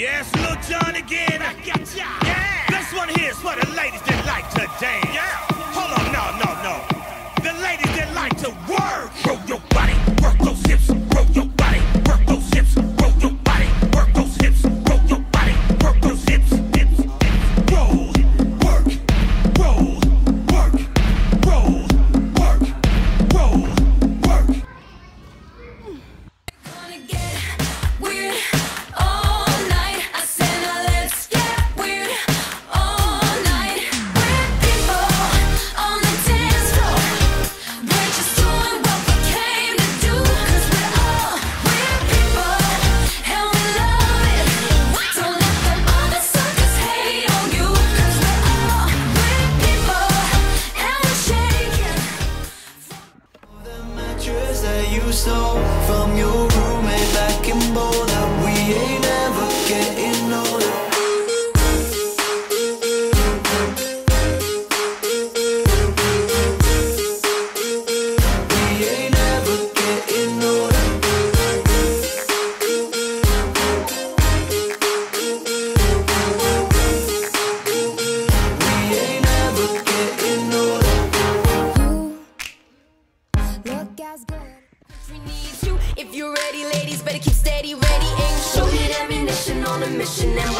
Yes, look, John again. I got ya. Yeah. This one here's for the ladies that like to dance. Yeah. you stole from you If you're ready, ladies, better keep steady, ready, aim. Loaded ammunition on a mission, and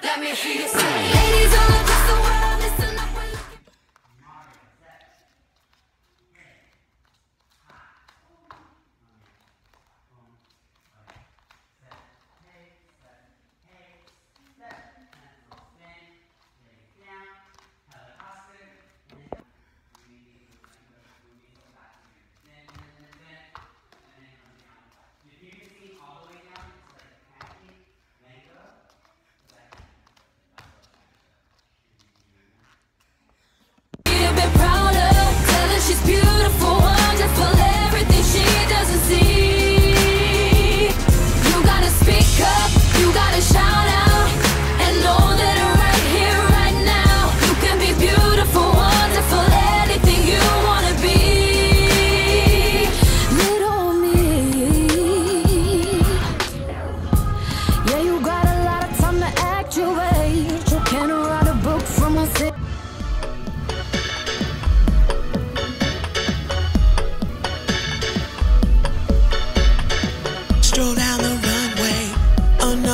Let me hear you sing. Ladies all across the world.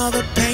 all the pain